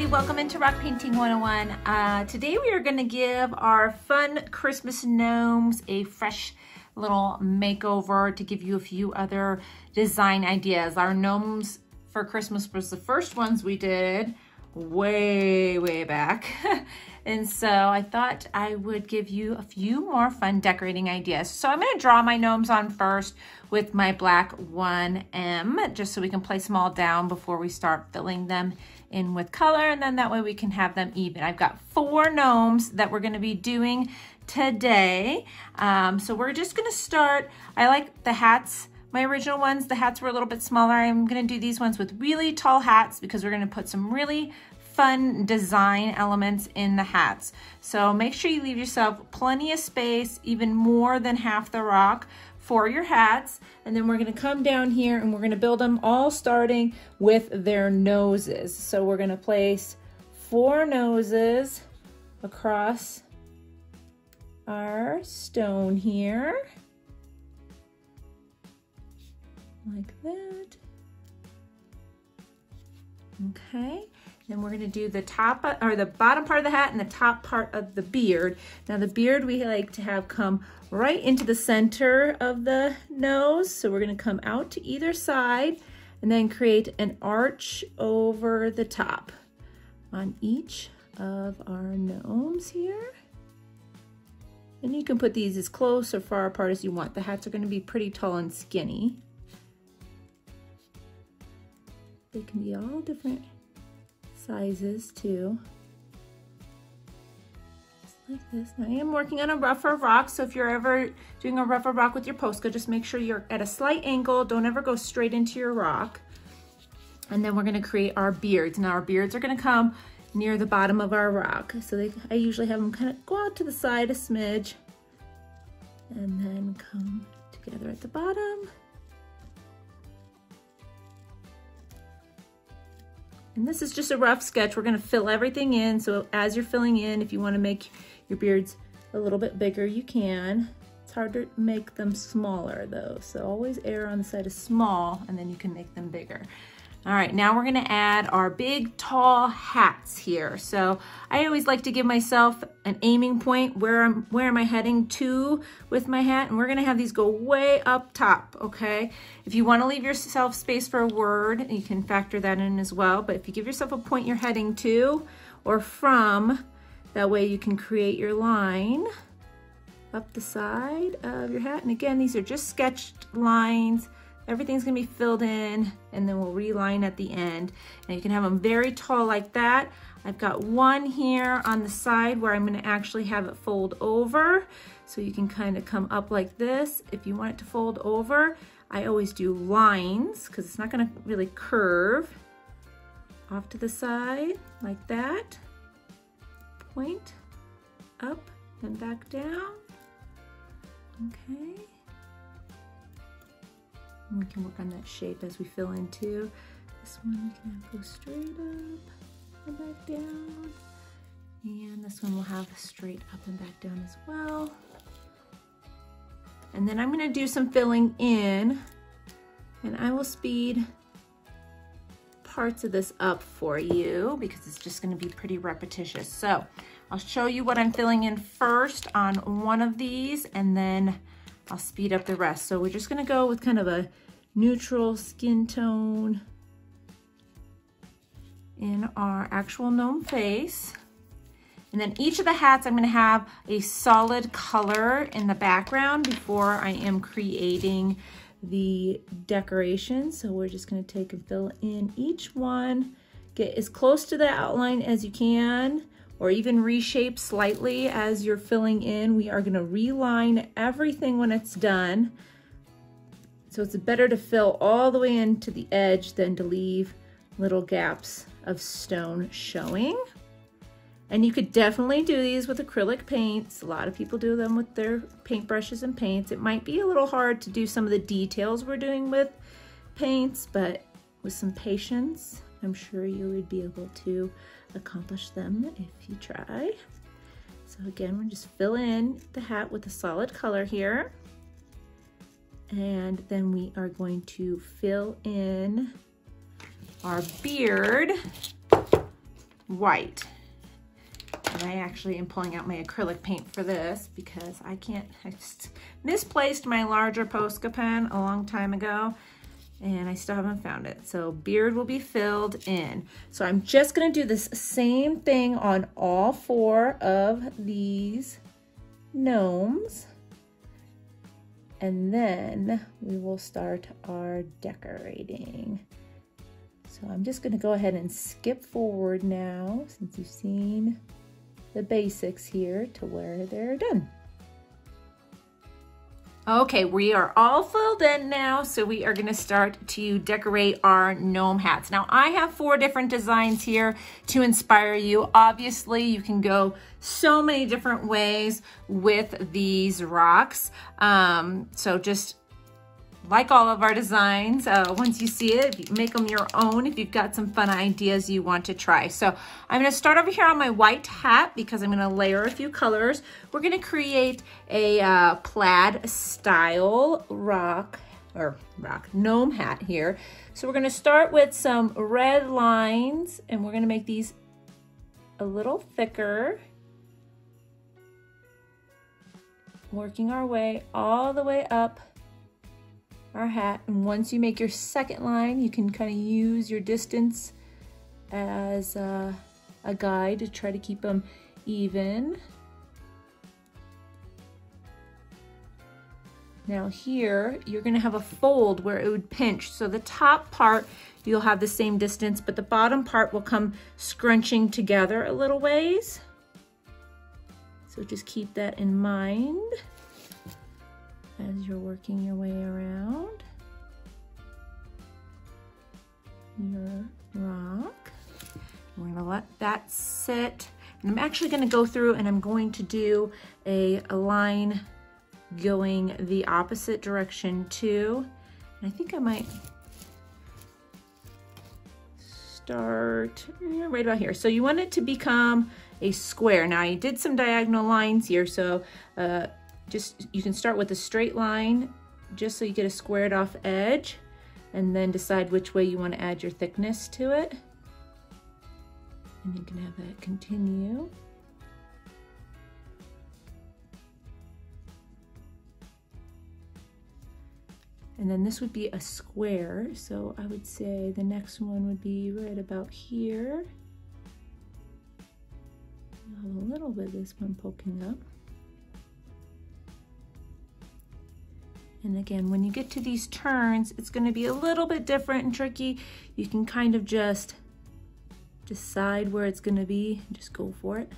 everybody, welcome into Rock Painting 101. Uh, today we are gonna give our fun Christmas gnomes a fresh little makeover to give you a few other design ideas. Our gnomes for Christmas was the first ones we did way, way back. and so I thought I would give you a few more fun decorating ideas. So I'm gonna draw my gnomes on first with my black 1M, just so we can place them all down before we start filling them in with color, and then that way we can have them even. I've got four gnomes that we're gonna be doing today. Um, so we're just gonna start, I like the hats my original ones, the hats were a little bit smaller. I'm gonna do these ones with really tall hats because we're gonna put some really fun design elements in the hats. So make sure you leave yourself plenty of space, even more than half the rock for your hats. And then we're gonna come down here and we're gonna build them all starting with their noses. So we're gonna place four noses across our stone here like that. Okay, then we're gonna do the top or the bottom part of the hat and the top part of the beard. Now the beard we like to have come right into the center of the nose. So we're gonna come out to either side and then create an arch over the top on each of our gnomes here. And you can put these as close or far apart as you want. The hats are gonna be pretty tall and skinny. They can be all different sizes too. Just like this. Now I am working on a rougher rock, so if you're ever doing a rougher rock with your Posca, just make sure you're at a slight angle. Don't ever go straight into your rock. And then we're gonna create our beards. Now our beards are gonna come near the bottom of our rock. So they, I usually have them kind of go out to the side a smidge and then come together at the bottom. And this is just a rough sketch. We're gonna fill everything in. So as you're filling in, if you wanna make your beards a little bit bigger, you can. It's hard to make them smaller though. So always err on the side of small and then you can make them bigger. All right, now we're gonna add our big tall hats here. So I always like to give myself an aiming point where I'm where am I heading to with my hat and we're gonna have these go way up top, okay? If you wanna leave yourself space for a word, you can factor that in as well, but if you give yourself a point you're heading to or from, that way you can create your line up the side of your hat. And again, these are just sketched lines Everything's gonna be filled in and then we'll reline at the end. And you can have them very tall like that. I've got one here on the side where I'm gonna actually have it fold over. So you can kind of come up like this. If you want it to fold over, I always do lines because it's not gonna really curve off to the side like that. Point up and back down. Okay. We can work on that shape as we fill in too. This one we can go straight up and back down. And this one will have straight up and back down as well. And then I'm gonna do some filling in and I will speed parts of this up for you because it's just gonna be pretty repetitious. So I'll show you what I'm filling in first on one of these and then I'll speed up the rest. So we're just gonna go with kind of a neutral skin tone in our actual gnome face. And then each of the hats, I'm gonna have a solid color in the background before I am creating the decoration. So we're just gonna take and fill in each one, get as close to the outline as you can or even reshape slightly as you're filling in. We are gonna reline everything when it's done. So it's better to fill all the way into the edge than to leave little gaps of stone showing. And you could definitely do these with acrylic paints. A lot of people do them with their paintbrushes and paints. It might be a little hard to do some of the details we're doing with paints, but with some patience, I'm sure you would be able to accomplish them if you try. So again, we're just fill in the hat with a solid color here. And then we are going to fill in our beard. white. And I actually am pulling out my acrylic paint for this because I can't, I just misplaced my larger Posca pen a long time ago and I still haven't found it. So beard will be filled in. So I'm just gonna do this same thing on all four of these gnomes. And then we will start our decorating. So I'm just gonna go ahead and skip forward now since you've seen the basics here to where they're done. Okay, we are all filled in now, so we are gonna start to decorate our gnome hats. Now, I have four different designs here to inspire you. Obviously, you can go so many different ways with these rocks. Um, so just like all of our designs, uh, once you see it, make them your own if you've got some fun ideas you want to try. So I'm gonna start over here on my white hat because I'm gonna layer a few colors. We're gonna create a uh, plaid style rock or rock gnome hat here. So we're gonna start with some red lines and we're gonna make these a little thicker. Working our way all the way up our hat. And once you make your second line, you can kind of use your distance as a, a guide to try to keep them even. Now here, you're gonna have a fold where it would pinch. So the top part, you'll have the same distance, but the bottom part will come scrunching together a little ways. So just keep that in mind as you're working your way around your rock. We're gonna let that sit. And I'm actually gonna go through and I'm going to do a, a line going the opposite direction too. And I think I might start right about here. So you want it to become a square. Now I did some diagonal lines here, so uh, just, you can start with a straight line just so you get a squared off edge and then decide which way you want to add your thickness to it. And you can have that continue. And then this would be a square. So I would say the next one would be right about here. have a little bit of this one poking up. And again, when you get to these turns, it's gonna be a little bit different and tricky. You can kind of just decide where it's gonna be, just go for it.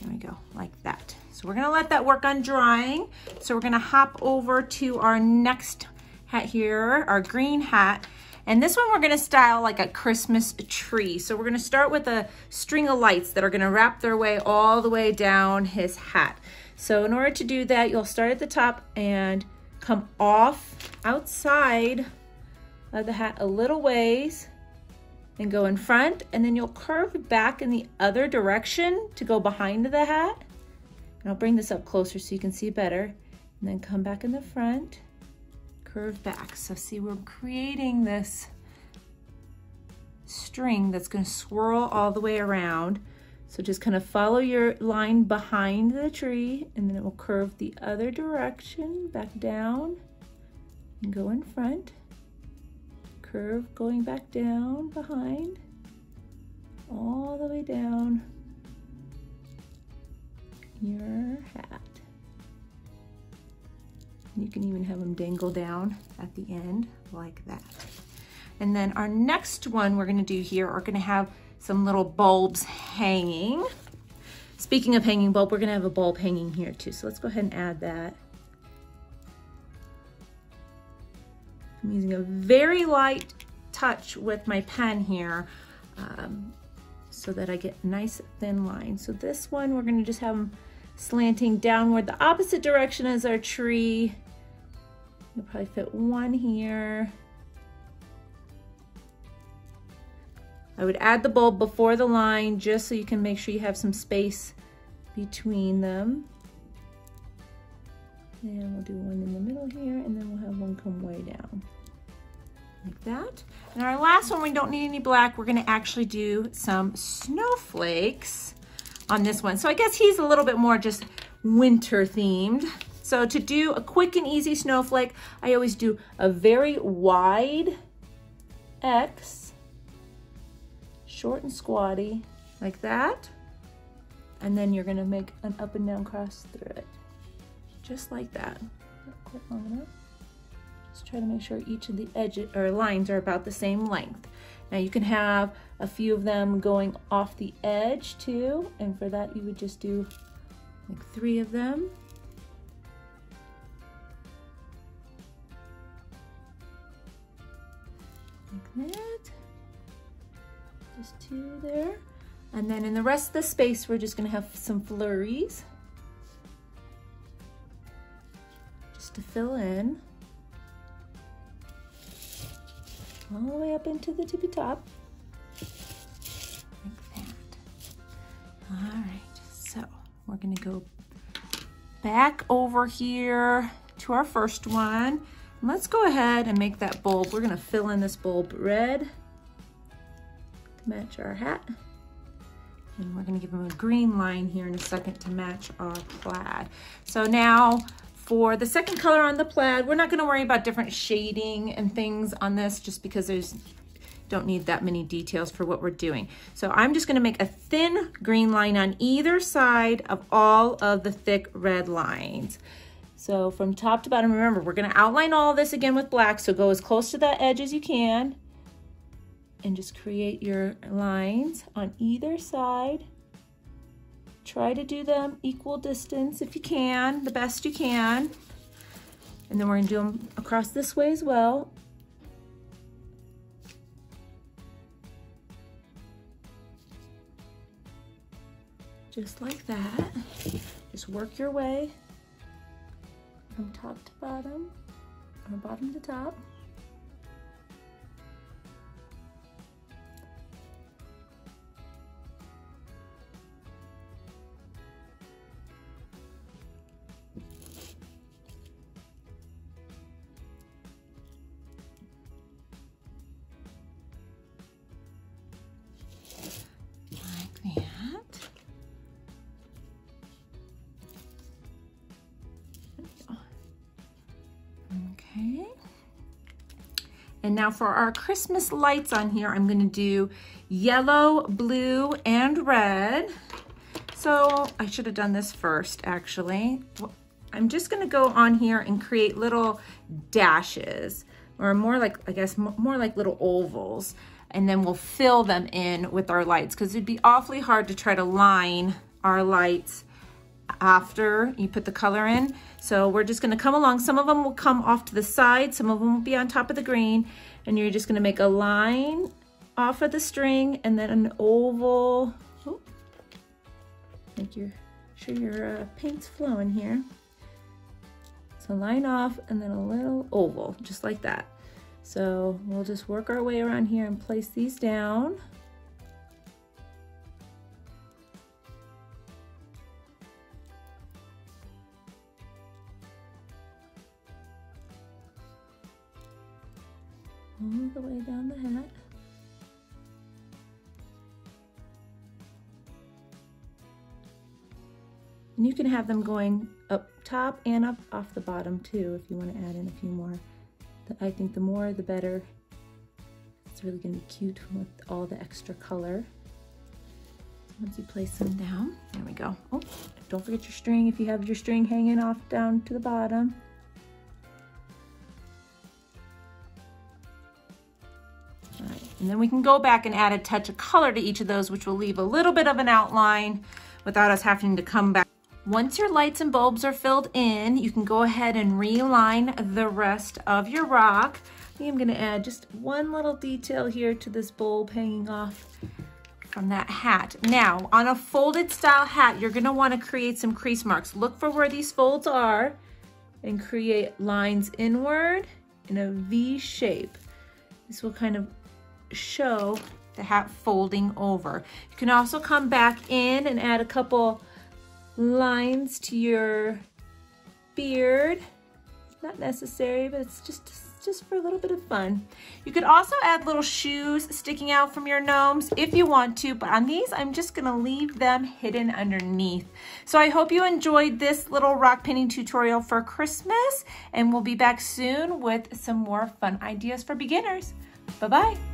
There we go, like that. So we're gonna let that work on drying. So we're gonna hop over to our next hat here, our green hat. And this one we're gonna style like a Christmas tree. So we're gonna start with a string of lights that are gonna wrap their way all the way down his hat. So in order to do that, you'll start at the top and come off outside of the hat a little ways and go in front and then you'll curve back in the other direction to go behind the hat. And I'll bring this up closer so you can see better. And then come back in the front, curve back. So see, we're creating this string that's gonna swirl all the way around. So just kind of follow your line behind the tree and then it will curve the other direction back down and go in front. Curve going back down behind, all the way down your hat. You can even have them dangle down at the end like that. And then our next one we're gonna do here are gonna have some little bulbs hanging. Speaking of hanging bulb, we're gonna have a bulb hanging here too. So let's go ahead and add that. I'm using a very light touch with my pen here um, so that I get nice thin lines. So this one, we're gonna just have them slanting downward the opposite direction as our tree. You'll probably fit one here I would add the bulb before the line just so you can make sure you have some space between them. And we'll do one in the middle here and then we'll have one come way down. like that. And our last one, we don't need any black. We're gonna actually do some snowflakes on this one. So I guess he's a little bit more just winter themed. So to do a quick and easy snowflake, I always do a very wide X, short and squatty, like that. And then you're gonna make an up and down cross through it, just like that. Not quite long enough. Just try to make sure each of the edges or lines are about the same length. Now you can have a few of them going off the edge too, and for that you would just do like three of them. Like that. Just two there. And then in the rest of the space, we're just gonna have some flurries. Just to fill in. all the way up into the tippy top. Like that. All right, so we're gonna go back over here to our first one. Let's go ahead and make that bulb. We're gonna fill in this bulb red match our hat. And we're gonna give him a green line here in a second to match our plaid. So now for the second color on the plaid, we're not gonna worry about different shading and things on this just because there's don't need that many details for what we're doing. So I'm just gonna make a thin green line on either side of all of the thick red lines. So from top to bottom, remember, we're gonna outline all this again with black, so go as close to that edge as you can and just create your lines on either side. Try to do them equal distance if you can, the best you can. And then we're gonna do them across this way as well. Just like that. Just work your way from top to bottom, or bottom to top. And now for our Christmas lights on here, I'm gonna do yellow, blue, and red. So I should have done this first, actually. I'm just gonna go on here and create little dashes, or more like, I guess, more like little ovals. And then we'll fill them in with our lights, because it'd be awfully hard to try to line our lights after you put the color in. So we're just gonna come along. Some of them will come off to the side, some of them will be on top of the green, and you're just gonna make a line off of the string and then an oval. Oh, make your, sure your uh, paint's flowing here. So line off and then a little oval, just like that. So we'll just work our way around here and place these down. You can have them going up top and up off the bottom too if you want to add in a few more. I think the more the better. It's really going to be cute with all the extra color. Once you place them down, there we go. Oh, don't forget your string if you have your string hanging off down to the bottom. And then we can go back and add a touch of color to each of those, which will leave a little bit of an outline without us having to come back. Once your lights and bulbs are filled in, you can go ahead and reline the rest of your rock. I am gonna add just one little detail here to this bulb hanging off from that hat. Now, on a folded style hat, you're gonna wanna create some crease marks. Look for where these folds are and create lines inward in a V shape. This will kind of show the hat folding over. You can also come back in and add a couple lines to your beard. Not necessary, but it's just just for a little bit of fun. You could also add little shoes sticking out from your gnomes if you want to, but on these, I'm just gonna leave them hidden underneath. So I hope you enjoyed this little rock painting tutorial for Christmas, and we'll be back soon with some more fun ideas for beginners. Bye-bye.